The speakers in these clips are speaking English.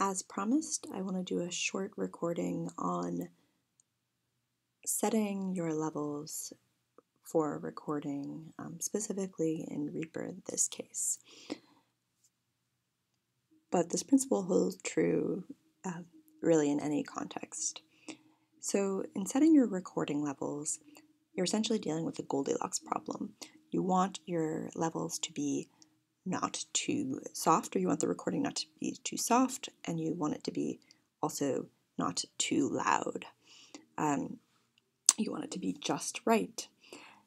as promised, I want to do a short recording on setting your levels for recording, um, specifically in Reaper this case. But this principle holds true uh, really in any context. So, in setting your recording levels, you're essentially dealing with the Goldilocks problem. You want your levels to be not too soft, or you want the recording not to be too soft, and you want it to be also not too loud. Um, you want it to be just right.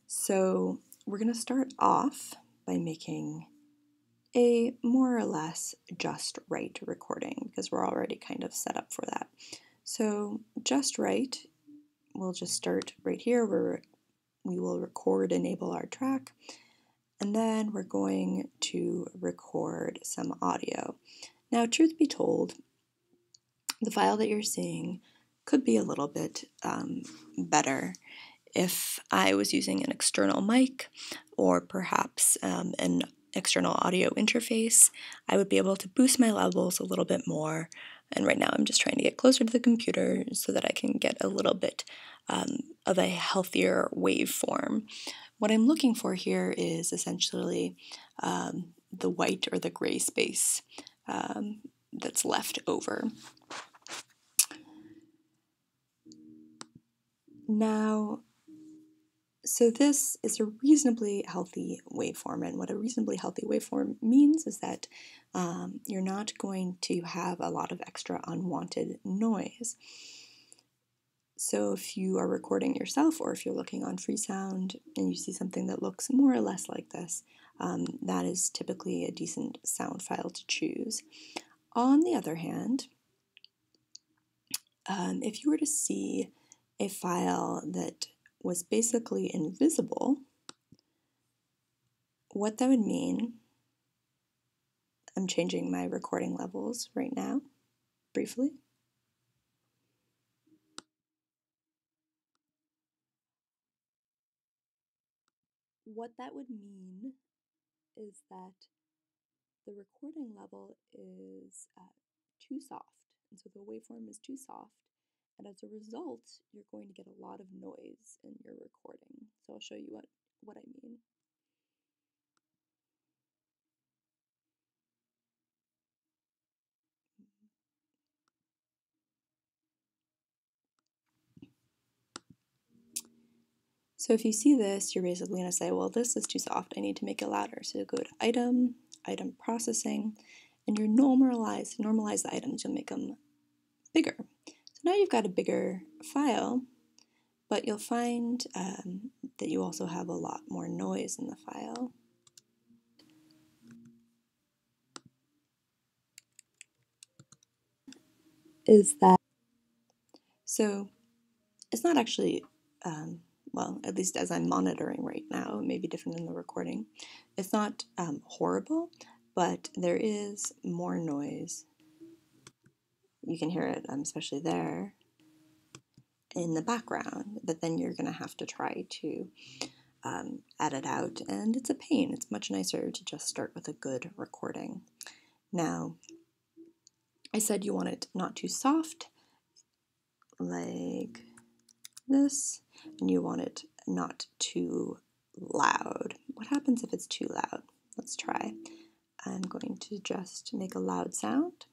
So we're going to start off by making a more or less just right recording because we're already kind of set up for that. So just right, we'll just start right here where we will record enable our track and then we're going to record some audio. Now, truth be told, the file that you're seeing could be a little bit um, better if I was using an external mic or perhaps um, an external audio interface. I would be able to boost my levels a little bit more. And right now, I'm just trying to get closer to the computer so that I can get a little bit um, of a healthier waveform. What I'm looking for here is essentially um, the white or the gray space um, that's left over. Now, so this is a reasonably healthy waveform, and what a reasonably healthy waveform means is that um, you're not going to have a lot of extra unwanted noise. So if you are recording yourself or if you're looking on Freesound and you see something that looks more or less like this, um, that is typically a decent sound file to choose. On the other hand, um, if you were to see a file that was basically invisible, what that would mean, I'm changing my recording levels right now, briefly. What that would mean is that the recording level is uh, too soft. And so the waveform is too soft. And as a result, you're going to get a lot of noise in your recording. So I'll show you what, what I mean. So if you see this, you're basically going to say, well, this is too soft. I need to make it louder. So go to item, item processing, and you normalize, normalize the items. You'll make them bigger. So now you've got a bigger file, but you'll find um, that you also have a lot more noise in the file. Is that so? It's not actually um, well, at least as I'm monitoring right now, it may be different in the recording. It's not um, horrible, but there is more noise. You can hear it, um, especially there, in the background, that then you're going to have to try to um, edit out, and it's a pain. It's much nicer to just start with a good recording. Now, I said you want it not too soft, like this and you want it not too loud. What happens if it's too loud? Let's try. I'm going to just make a loud sound.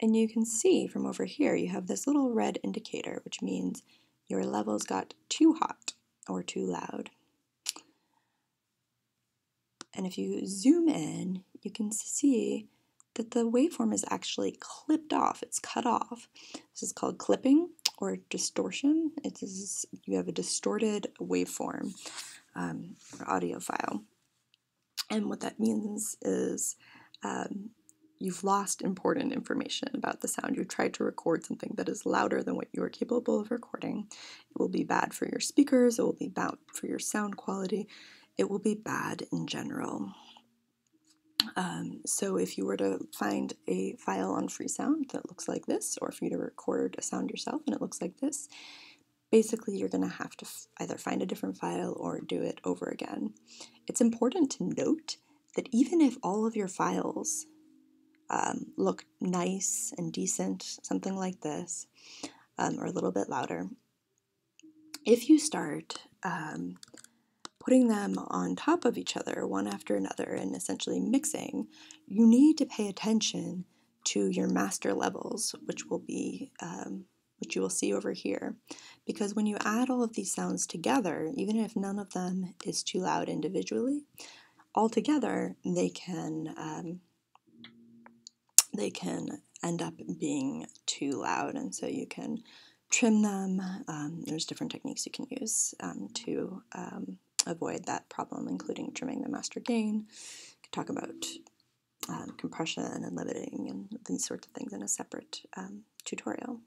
And you can see from over here, you have this little red indicator, which means your levels got too hot or too loud. And if you zoom in, you can see that the waveform is actually clipped off, it's cut off. This is called clipping or distortion. It is you have a distorted waveform um, or audio file. And what that means is um, you've lost important information about the sound. You've tried to record something that is louder than what you are capable of recording. It will be bad for your speakers, it will be bad for your sound quality, it will be bad in general. Um, so if you were to find a file on Freesound that looks like this, or for you to record a sound yourself and it looks like this, basically you're going to have to either find a different file or do it over again. It's important to note that even if all of your files um, look nice and decent, something like this, um, or a little bit louder, if you start um, putting them on top of each other, one after another, and essentially mixing, you need to pay attention to your master levels, which will be um, which you will see over here. Because when you add all of these sounds together, even if none of them is too loud individually, altogether they can um, they can end up being too loud, and so you can trim them. Um, there's different techniques you can use um, to um, avoid that problem, including trimming the master gain. You can talk about um, compression and limiting and these sorts of things in a separate um, tutorial.